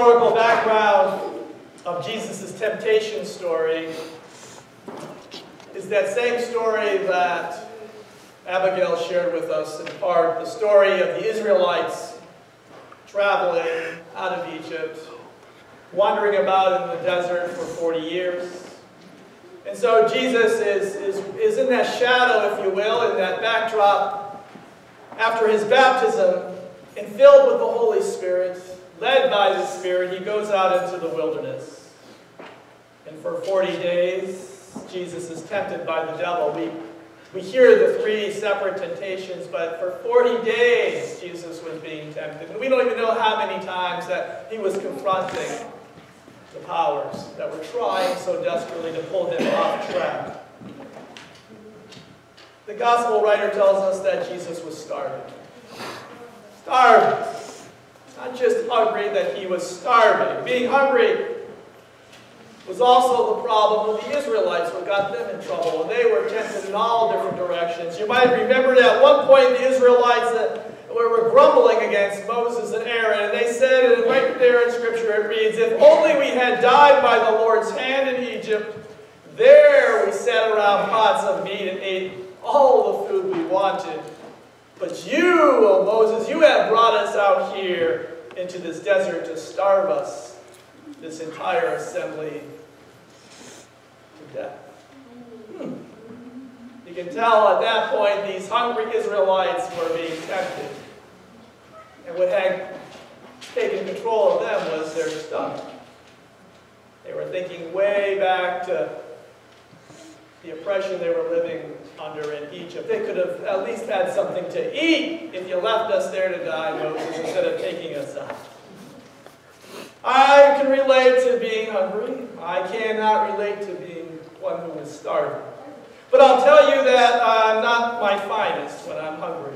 historical background of Jesus' temptation story is that same story that Abigail shared with us in part, the story of the Israelites traveling out of Egypt, wandering about in the desert for 40 years. And so Jesus is, is, is in that shadow, if you will, in that backdrop after his baptism and filled with the Holy Spirit, led by the Spirit, he goes out into the wilderness. And for 40 days, Jesus is tempted by the devil. We, we hear the three separate temptations, but for 40 days, Jesus was being tempted. And we don't even know how many times that he was confronting the powers that were trying so desperately to pull him off track. The gospel writer tells us that Jesus was starving. Starving. Not just hungry, that he was starving. Being hungry was also the problem of the Israelites, what got them in trouble. And they were tempted in all different directions. You might remember that at one point the Israelites that were grumbling against Moses and Aaron, and they said, and right there in Scripture it reads, If only we had died by the Lord's hand in Egypt, there we sat around pots of meat and ate all the food we wanted. But you, O Moses, you have brought us out here into this desert to starve us, this entire assembly, to death. Hmm. You can tell at that point these hungry Israelites were being tempted. And what had taken control of them was their stomach. They were thinking way back to the oppression they were living under in Egypt. They could have at least had something to eat if you left us there to die, Moses, instead of taking us out. I can relate to being hungry. I cannot relate to being one who is starving. But I'll tell you that I'm not my finest when I'm hungry.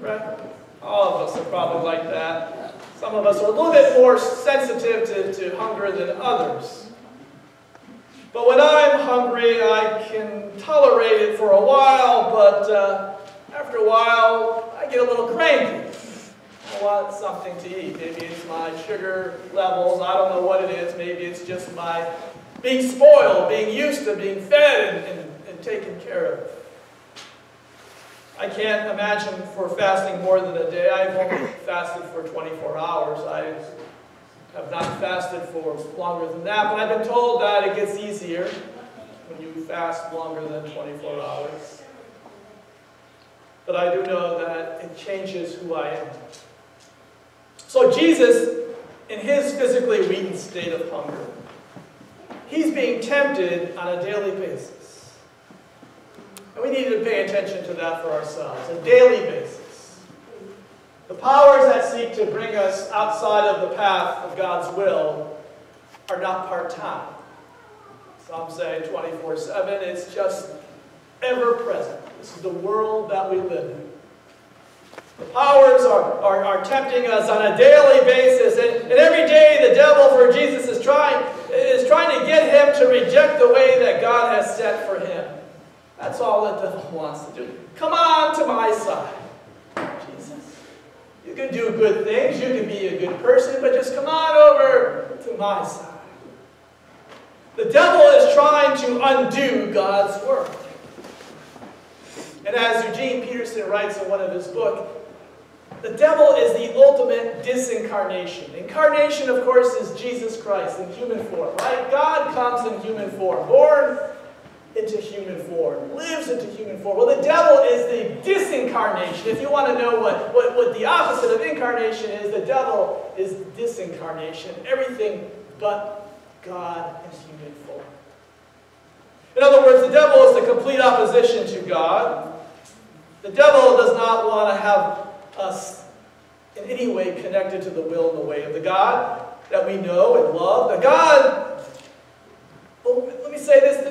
Right? All of us are probably like that. Some of us are a little bit more sensitive to, to hunger than others. But when I'm hungry, I can tolerate it for a while, but uh, after a while, I get a little cranky. I want something to eat. Maybe it's my sugar levels. I don't know what it is. Maybe it's just my being spoiled, being used to being fed and, and, and taken care of. I can't imagine for fasting more than a day. I've only fasted for 24 hours. I have not fasted for longer than that, but I've been told that it gets easier when you fast longer than 24 hours. But I do know that it changes who I am. So Jesus, in his physically weakened state of hunger, he's being tempted on a daily basis. And we need to pay attention to that for ourselves, a daily basis. The powers that seek to bring us outside of the path of God's will are not part-time. Some say 24-7. It's just ever-present. This is the world that we live in. The powers are, are, are tempting us on a daily basis. And, and every day the devil for Jesus is trying, is trying to get him to reject the way that God has set for him. That's all the devil wants to do. Come on to my side, do good things. You can be a good person, but just come on over to my side. The devil is trying to undo God's work. And as Eugene Peterson writes in one of his books, the devil is the ultimate disincarnation. Incarnation, of course, is Jesus Christ in human form, right? God comes in human form, born into human form, lives into human form. Well, the devil is the disincarnation. If you want to know what, what, what the opposite of incarnation is, the devil is disincarnation. Everything but God in human form. In other words, the devil is the complete opposition to God. The devil does not want to have us in any way connected to the will and the way of the God that we know and love. The God, well, let me say this,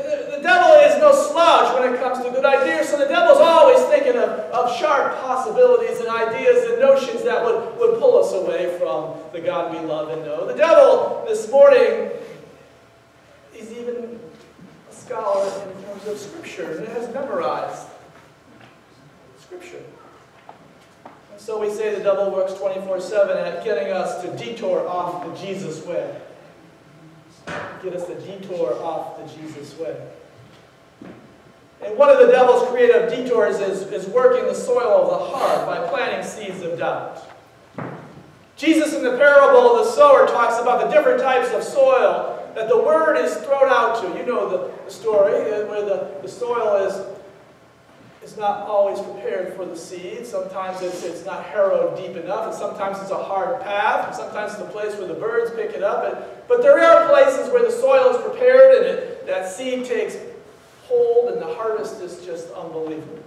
the, devil is no slouch when it comes to good ideas, so the devil's always thinking of, of sharp possibilities and ideas and notions that would, would pull us away from the God we love and know. The devil, this morning, is even a scholar in terms of Scripture and has memorized Scripture. So we say the devil works 24-7 at getting us to detour off the Jesus way. Get us to detour off the Jesus way. And one of the devil's creative detours is, is working the soil of the heart by planting seeds of doubt. Jesus in the parable of the sower talks about the different types of soil that the word is thrown out to. You know the, story uh, where the, the soil is, is not always prepared for the seed. Sometimes it's, it's not harrowed deep enough, and sometimes it's a hard path, and sometimes it's a place where the birds pick it up. And, but there are places where the soil is prepared and it, that seed takes hold and the harvest is just unbelievable.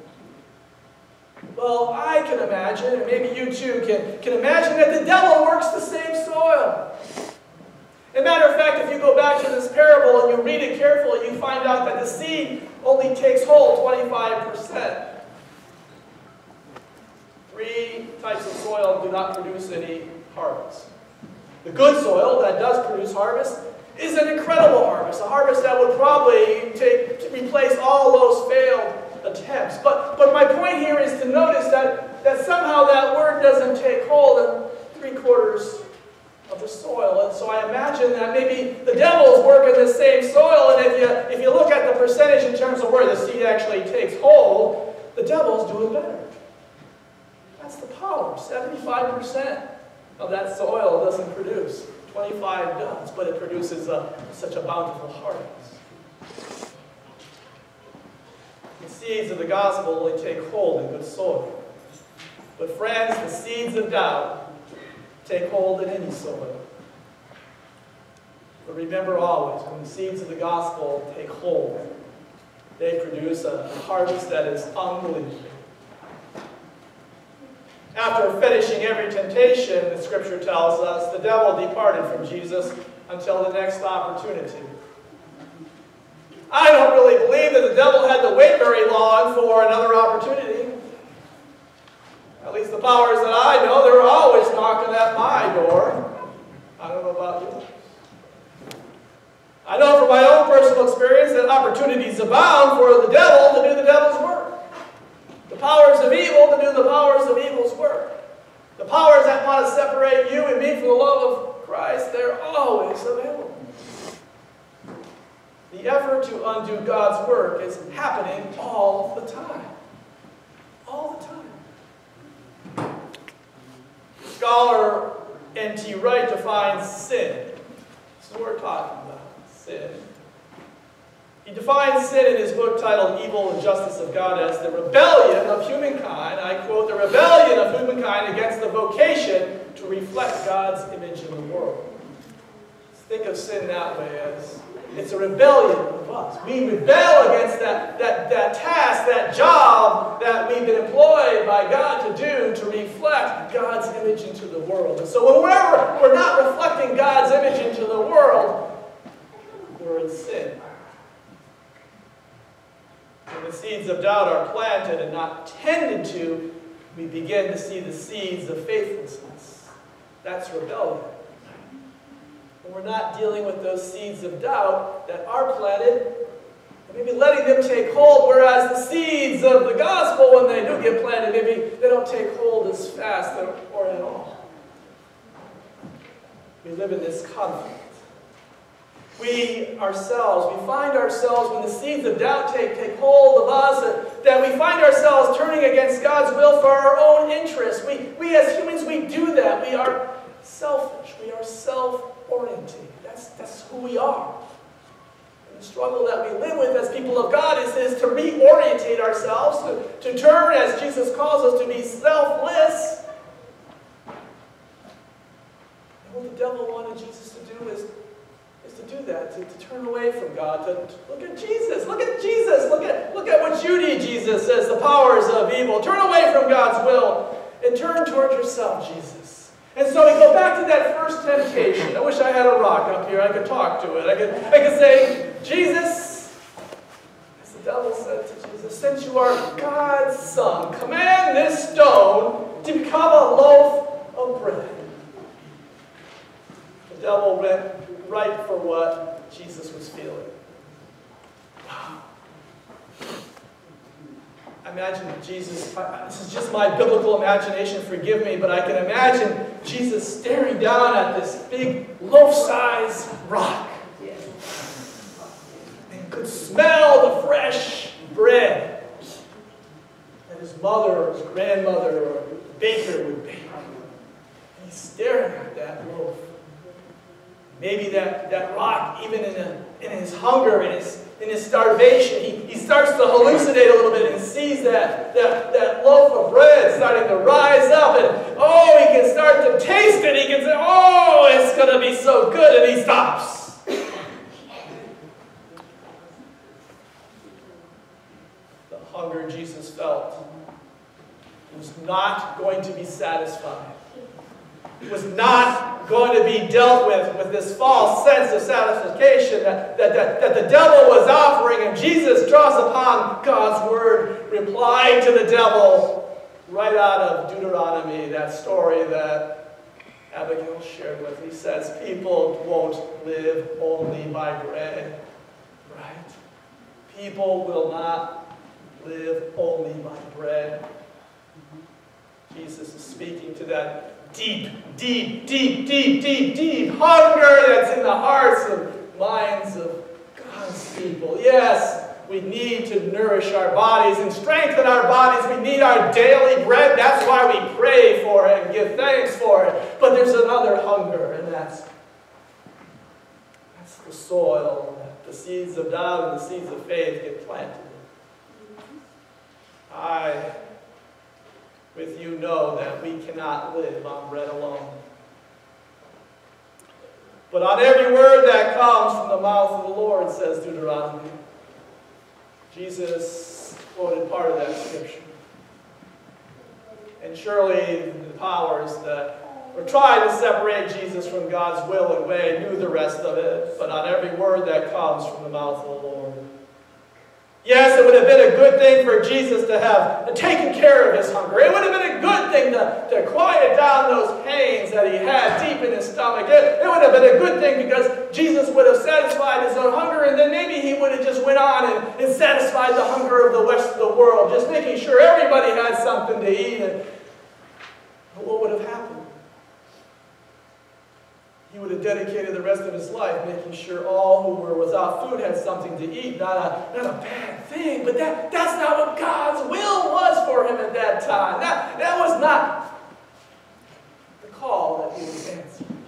Well, I can imagine, and maybe you too can, can imagine that the devil works the same soil. As a matter of fact, if you go back to this parable and you read it carefully, you find out that the seed only takes hold 25%. Three types of soil do not produce any harvest. The good soil that does produce harvest is an incredible harvest, a harvest that would probably take to replace all those failed attempts. But, but my point here is to notice that, that somehow that word doesn't take hold in three quarters of the soil. And so I imagine that maybe the devil is working the same soil, and if you, if you look at the percentage in terms of where the seed actually takes hold, the devil's doing better. That's the power. 75% of that soil doesn't produce. 25 does, but it produces a, such a bountiful harvest. The seeds of the gospel only take hold in good soil. But friends, the seeds of doubt take hold in any soil. But remember always, when the seeds of the gospel take hold, they produce a harvest that is unbelievable. After finishing every temptation, the scripture tells us, the devil departed from Jesus until the next opportunity. I don't really believe that the devil had to wait very long for another opportunity. At least the powers that I know, they're always knocking at my door. I don't know about you. I know from my own personal experience that opportunities abound for the devil to do the devil's. The powers of evil to do the powers of evil's work. The powers that want to separate you and me from the love of Christ, they're always available. The effort to undo God's work is happening all the time. All the time. Scholar N.T. Wright defines sin. This is what we're talking about sin. He defines sin in his book titled Evil and Justice of God as the rebellion of humankind, I quote, the rebellion of humankind against the vocation to reflect God's image in the world. Think of sin that way as it's a rebellion of us. We rebel against that, that, that task, that job that we've been employed by God to do to reflect God's image into the world. And so whenever we're not reflecting God's image into the world, we're in sin. When the seeds of doubt are planted and not tended to, we begin to see the seeds of faithlessness. That's rebellion. When we're not dealing with those seeds of doubt that are planted, maybe letting them take hold, whereas the seeds of the gospel, when they do get planted, maybe they don't take hold as fast or at all. We live in this conflict we ourselves, we find ourselves, when the seeds of doubt take, take hold of us, that we find ourselves turning against God's will for our own interests. We, we as humans, we do that. We are selfish. We are self-oriented. That's, that's who we are. And the struggle that we live with as people of God is, is to reorientate ourselves, to, to turn, as Jesus calls us, to be selfless. And what the devil wanted Jesus to do is do that, to, to turn away from God, to, to, look at Jesus, look at Jesus, look at, look at what need, Jesus says, the powers of evil. Turn away from God's will and turn toward yourself, Jesus. And so we go back to that first temptation. I wish I had a rock up here. I could talk to it. I could, I could say, Jesus, as the devil said to Jesus, since you are God's son, command this stone to become a loaf of bread. The devil went right for what Jesus was feeling. I imagine Jesus, this is just my biblical imagination, forgive me, but I can imagine Jesus staring down at this big loaf-sized rock. And could smell the fresh bread that his mother or his grandmother or baker would bake. And he's staring at that loaf. Maybe that, that rock, even in, a, in his hunger, in his, in his starvation, he, he starts to hallucinate a little bit and sees that, that, that loaf of bread starting to rise up. And oh, he can start to taste it. He can say, oh, it's going to be so good. And he stops. the hunger Jesus felt was not going to be satisfied It was not going to be dealt with with this false sense of satisfaction that, that, that, that the devil was offering. And Jesus draws upon God's word, replying to the devil right out of Deuteronomy, that story that Abigail shared with. Me. He says, people won't live only by bread, right? People will not live only by bread. Jesus is speaking to that deep, deep, deep, deep, deep, deep hunger that's in the hearts and minds of God's people. Yes, we need to nourish our bodies and strengthen our bodies. We need our daily bread. That's why we pray for it and give thanks for it. But there's another hunger, and that's, that's the soil that the seeds of doubt and the seeds of faith get planted. I with you know that we cannot live on bread alone. But on every word that comes from the mouth of the Lord, says Deuteronomy. Jesus quoted part of that scripture. And surely the powers that were trying to separate Jesus from God's will and way knew the rest of it. But on every word that comes from the mouth of the Lord, Yes, it would have been a good thing for Jesus to have taken care of his hunger. It would have been a good thing to, to quiet down those pains that he had deep in his stomach. It, it would have been a good thing because Jesus would have satisfied his own hunger and then maybe he would have just went on and, and satisfied the hunger of the rest of the world, just making sure everybody had something to eat. And, what would have happened? Would have dedicated the rest of his life making sure all who were without food had something to eat. Not a, not a bad thing, but that, that's not what God's will was for him at that time. That, that was not the call that he was answering.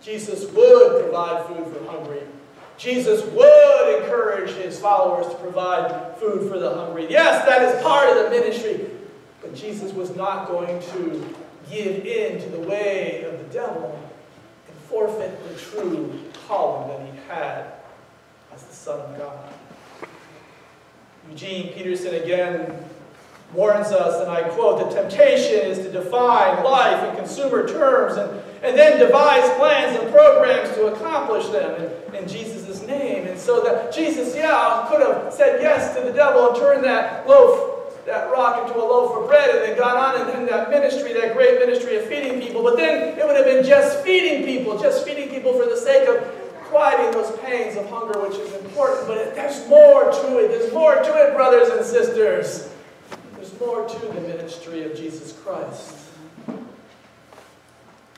Jesus would provide food for the hungry. Jesus would encourage his followers to provide food for the hungry. Yes, that is part of the ministry. But Jesus was not going to give in to the way of the devil and forfeit the true calling that he had as the Son of God. Eugene Peterson again warns us, and I quote, the temptation is to define life in consumer terms and, and then devise plans and programs to accomplish them in, in Jesus' name. And so that Jesus, yeah, could have said yes to the devil and turned that loaf that rock into a loaf of bread and then got on and then that ministry, that great ministry of feeding people. But then it would have been just feeding people, just feeding people for the sake of quieting those pains of hunger, which is important. But it, there's more to it. There's more to it, brothers and sisters. There's more to the ministry of Jesus Christ.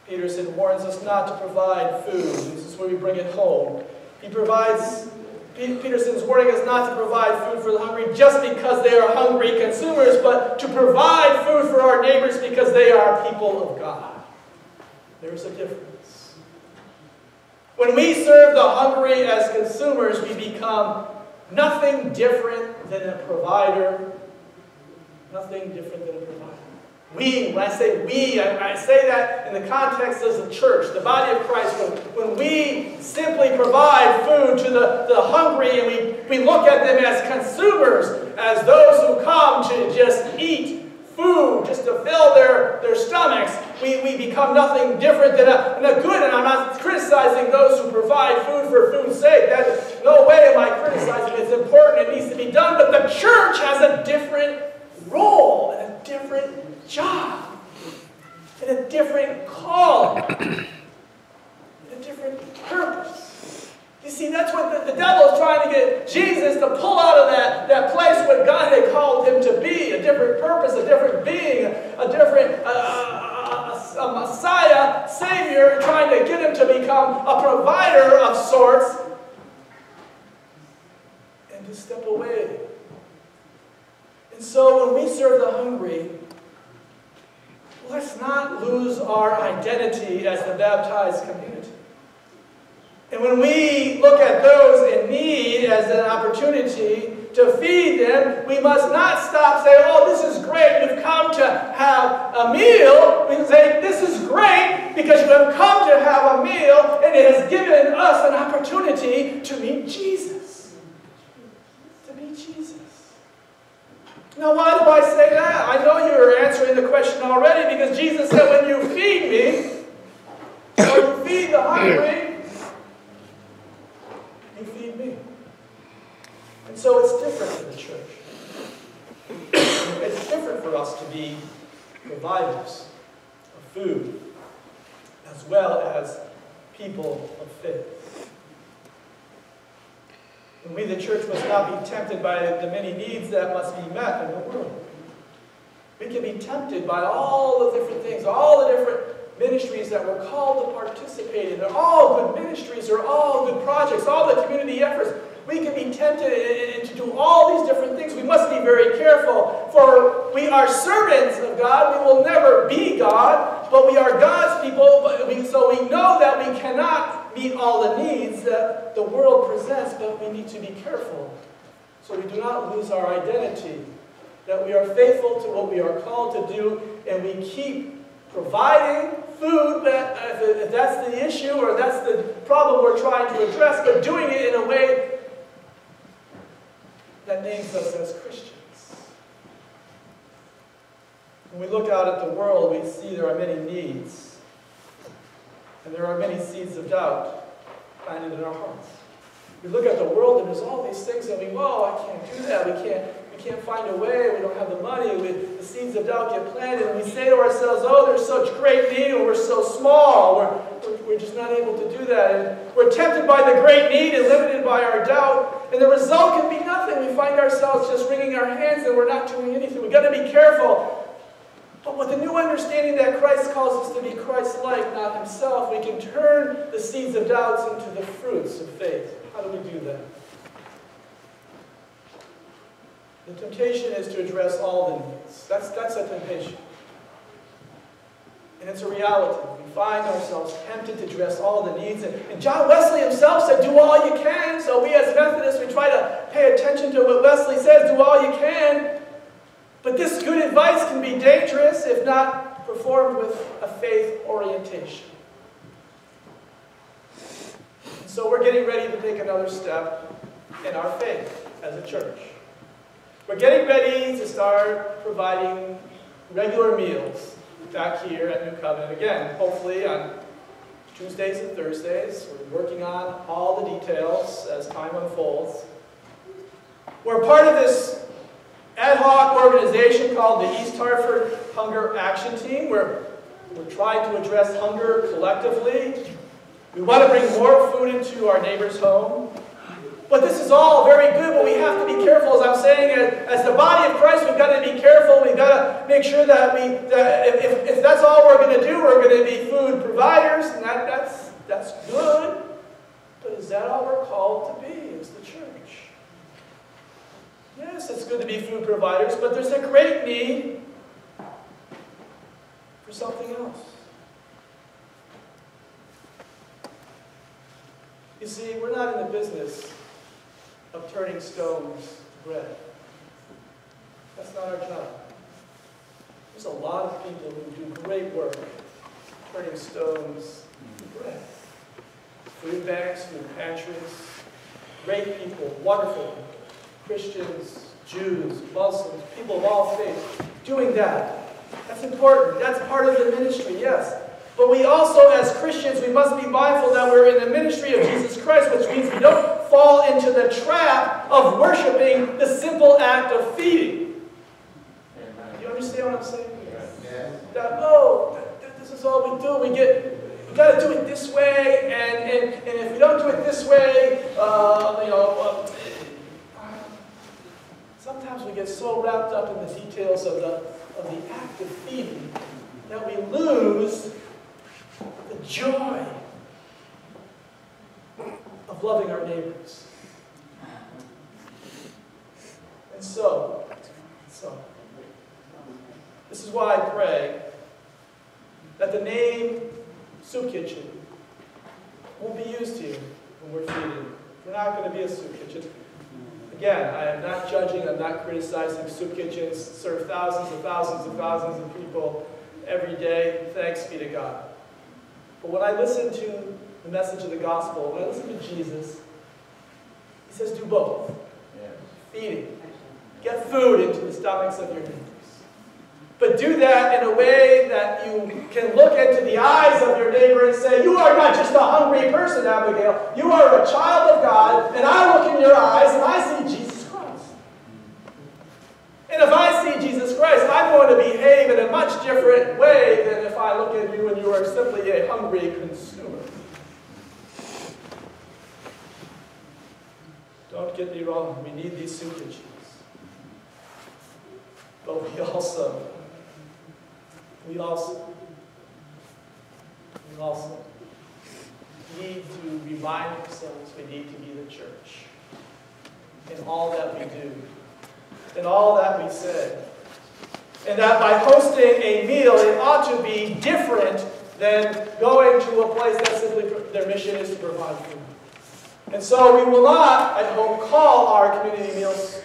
Peterson warns us not to provide food. This is where we bring it home. He provides Peterson's warning us not to provide food for the hungry just because they are hungry consumers, but to provide food for our neighbors because they are people of God. There's a difference. When we serve the hungry as consumers, we become nothing different than a provider. Nothing different than a provider. We, when I say we, I, I, say that in the context of the church, the body of Christ. When, when we simply provide food to the, the hungry and we, we look at them as consumers, as those who come to just eat food, just to fill their, their stomachs, we, we become nothing different than a, than a good. And I'm not criticizing those who provide food for food's sake. That, no way am I criticizing. It's important. It needs to be done. But the church has a different role and a different job, and a different call, a different purpose. You see, that's what the, the devil is trying to get Jesus to pull out of that, that place where God had called him to be, a different purpose, a different being, a different uh, a, a Messiah, Savior, trying to get him to become a provider of sorts, and to step away. And so when we serve the hungry, let's not lose our identity as the baptized community. And when we look at those in need as an opportunity to feed them, we must not stop saying, oh, this is great, you've come to have a meal. We say, this is great because you have come to have a meal and it has given us an opportunity to meet Jesus. To meet Jesus. Now, why do I say that? I know you're answering the question already because Jesus said, when you feed me, or you feed the hungry, you feed me. And so it's different for the church. It's different for us to be providers of food as well as people of faith. And we, the church, must not be tempted by the many needs that must be met in the world. We can be tempted by all the different things, all the different ministries that we're called to participate in. They're all good ministries, they're all good projects, all the community efforts. We can be tempted to do all these different things. We must be very careful, for we are servants of God. We will never be God, but we are God's people, we, so we know that we cannot meet all the needs that the world presents, but we need to be careful so we do not lose our identity, that we are faithful to what we are called to do, and we keep providing food, that, if that's the issue or that's the problem we're trying to address, but doing it in a way that names us as Christians. When we look out at the world, we see there are many needs. And there are many seeds of doubt planted in our hearts. We look at the world and there's all these things that we, oh, I can't do that. We can't, we can't find a way. We don't have the money. We, the seeds of doubt get planted. And we say to ourselves, oh, there's such great need and we're so small. We're, we're just not able to do that. And we're tempted by the great need and limited by our doubt. And the result can be nothing. We find ourselves just wringing our hands and we're not doing anything. We've got to be careful. But with the new understanding that Christ calls us to be Christ-like, not himself, we can turn the seeds of doubts into the fruits of faith. How do we do that? The temptation is to address all the needs. That's, that's a temptation. And it's a reality. We find ourselves tempted to address all the needs. And, and John Wesley himself said, do all you can. So we as Methodists, we try to pay attention to what Wesley says, do all you can. But this good advice can be dangerous if not performed with a faith orientation. So we're getting ready to take another step in our faith as a church. We're getting ready to start providing regular meals back here at New Covenant again, hopefully on Tuesdays and Thursdays. We're working on all the details as time unfolds. We're part of this ad hoc organization called the East Hartford Hunger Action Team, where we're trying to address hunger collectively. We want to bring more food into our neighbor's home. But this is all very good, but we have to be careful, as I'm saying, as, the body of Christ, we've got to be careful. We've got to make sure that we, that if, if that's all we're going to do, we're going to be food providers, and that, that's, that's good. But is that all we're called to be as the church? Yes, it's good to be food providers, but there's a great need for something else. You see, we're not in the business of turning stones to bread. That's not our job. There's a lot of people who do great work turning stones to bread. Food banks, food pantries, great people, wonderful. Christians, Jews, Muslims, people of all faiths, doing that. That's important. That's part of the ministry, yes. But we also, as Christians, we must be mindful that we're in the ministry of Jesus Christ, which means we don't fall into the trap of worshiping the simple act of feeding. You understand what I'm saying? Yes. That, oh, this is all we do. We get, we got to do it this way, and, and, and if we don't do it this way, uh, you know, uh, we get so wrapped up in the details of the, of the act of feeding that we lose the joy of loving our neighbors. And so, so, this is why I pray that the name Soup Kitchen won't be used here when we're feeding. We're not going to be a soup kitchen. Again, I am not judging, I'm not criticizing soup kitchens, serve thousands and thousands and thousands of people every day. Thanks be to God. But when I listen to the message of the gospel, when I listen to Jesus, he says do both. Yeah. Feeding. Get food into the stomachs of your. But do that in a way that you can look into the eyes of your neighbor and say, You are not just a hungry person, Abigail. You are a child of God, and I look in your eyes and I see Jesus Christ. And if I see Jesus Christ, I'm going to behave in a much different way than if I look at you and you are simply a hungry consumer. Don't get me wrong, we need these kitchens. But we also, we also, we also need to remind ourselves. We need to be the church. In all that we do, in all that we say. And that by hosting a meal, it ought to be different than going to a place that simply their mission is to provide food. And so we will not, I hope, call our community meals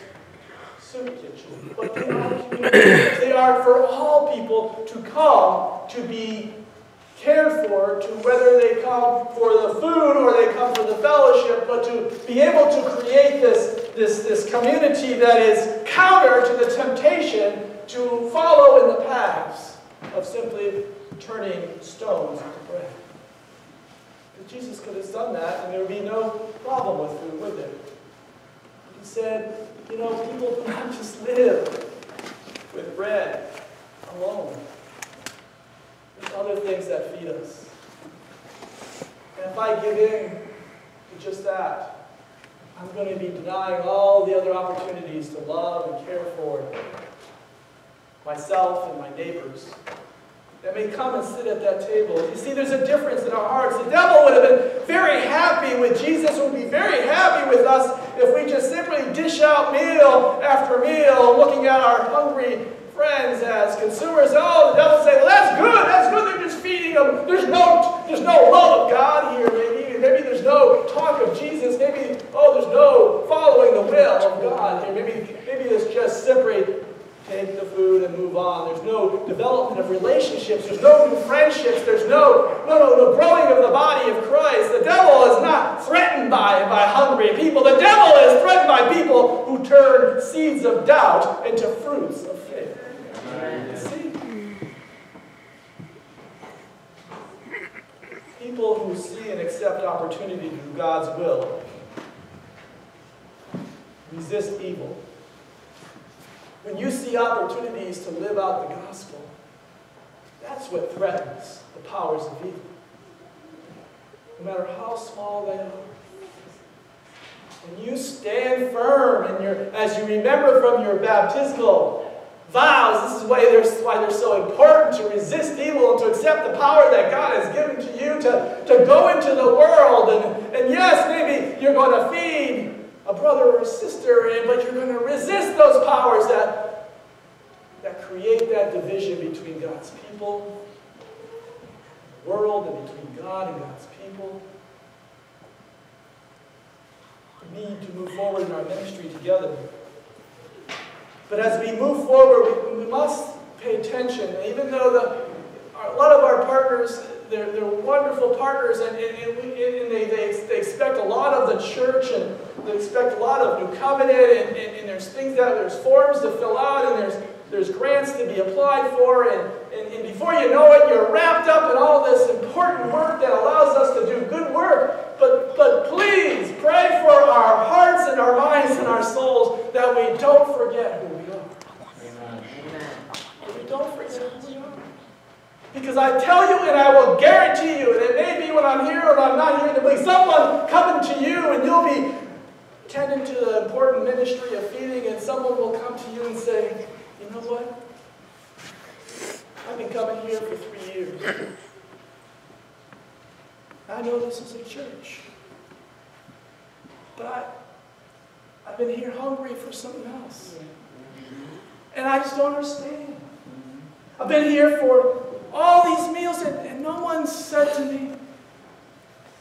soup kitchen, but they are They are for all people to come to be cared for, to whether they come for the food or they come for the fellowship, but to be able to create this, this, this community that is counter to the temptation to follow in the paths of simply turning stones into bread. Jesus could have done that and there would be no problem with food, would there? He said, you know, people do not just live with bread alone. There's other things feed us. And if I give in to just that, I'm going to be denying all the other opportunities to love and care for myself and my neighbors that may come and sit at that table. You see, there's a difference in our hearts. The devil would have been very happy with Jesus, would be very happy with us if we just simply dish out meal after meal, looking at our hungry friends as consumers. Oh, the devil say, well, that's good, that's good, they're just feeding them. There's no, there's no love of God here, maybe. Maybe there's no talk of Jesus. Maybe, oh, there's no following the will of God here. Maybe, maybe it's just simply take the food and move on. There's no development of relationships. There's no new friendships. There's no, no, no, no growing of the body of Christ. The devil is not threatened by, by hungry people. The devil is threatened by people who turn seeds of doubt into fruits of faith. See? People who see and accept opportunity to do God's will resist evil when you see opportunities to live out the gospel, that's what threatens the powers of evil. No matter how small they are. When you stand firm and you're, as you remember from your baptismal vows, this is why they're, why they're so important to resist evil and to accept the power that God has given to you to, to go into the world. And, and yes, maybe you're going to feed a brother or a sister, but you're going to resist those powers that, that create that division between God's people, world, and between God and God's people. We need to move forward in our ministry together. But as we move forward, we, we must pay attention. Even though the, a lot of our partners they're, they're wonderful partners, and, and, and, and they, they, they, expect a lot of the church, and they expect a lot of New Covenant, and, and, there's things that, there's forms to fill out, and there's, there's grants to be applied for, and, and, and before you know it, you're wrapped up in all this important work that allows us to do good work. But, but please pray for our hearts and our minds and our souls that we don't forget who we are. Amen. That we don't forget who we are. Because I tell you and I will guarantee you, and it may be when I'm here or I'm not here, there'll be someone coming to you and you'll be tending to the important ministry of feeding, and someone will come to you and say, You know what? I've been coming here for three years. I know this is a church. But I've been here hungry for something else. And I just don't understand. I've been here for all these meals, and, and no one said to me,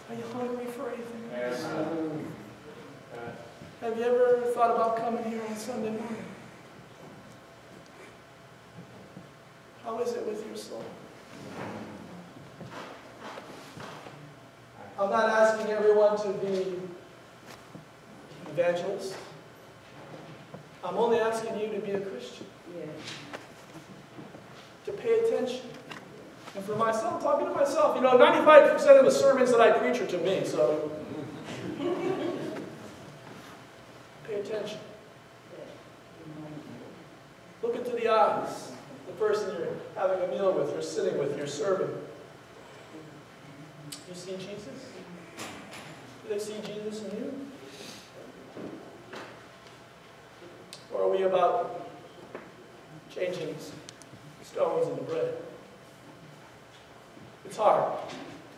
Are you hungry for anything else? Have you ever thought about coming here on Sunday morning? How is it with your soul? I'm not asking everyone to be evangelists. I'm only asking you to be a Christian, to pay attention. And for myself, talking to myself, you know, 95% of the sermons that I preach are to me, so pay attention. Look into the eyes, the person you're having a meal with, you're sitting with, you're serving. You see Jesus? Do they see Jesus in you? Or are we about changing stones into bread? It's hard.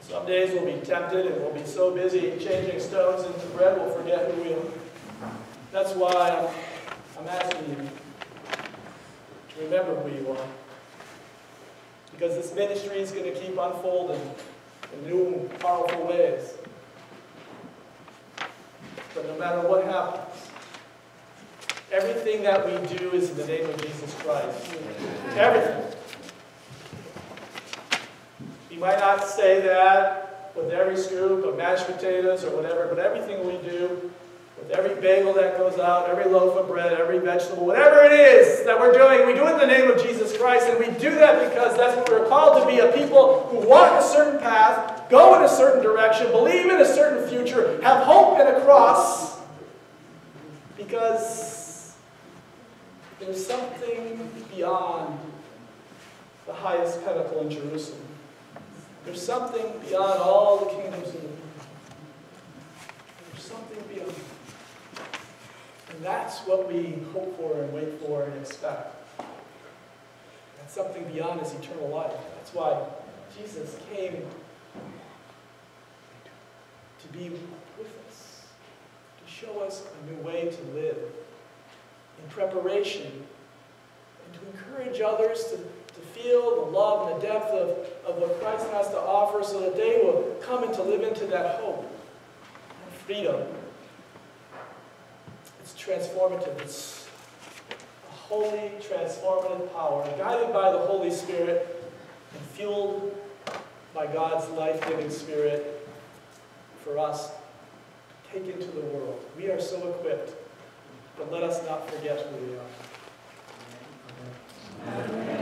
Some days we'll be tempted and we'll be so busy changing stones into bread we'll forget who we are. That's why I'm, asking you to remember who you are. Because this ministry is going to keep unfolding in new, powerful ways. But no matter what happens, everything that we do is in the name of Jesus Christ. Everything. You might not say that with every scoop of mashed potatoes or whatever, but everything we do, with every bagel that goes out, every loaf of bread, every vegetable, whatever it is that we're doing, we do it in the name of Jesus Christ, and we do that because that's what we're called to be a people who walk a certain path, go in a certain direction, believe in a certain future, have hope in a cross, because there's something beyond the highest pinnacle in Jerusalem. There's something beyond all the kingdoms of the world. There's something beyond. And that's what we hope for and wait for and expect. And something beyond is eternal life. That's why Jesus came to be with us, to show us a new way to live in preparation and to encourage others to, to feel the love and the depth of, of what Christ has to offer so that they will come and to live into that hope and freedom. It's transformative. It's a holy, transformative power, guided by the Holy Spirit and fueled by God's life-giving Spirit for us to take into the world. We are so equipped, but let us not forget who we are.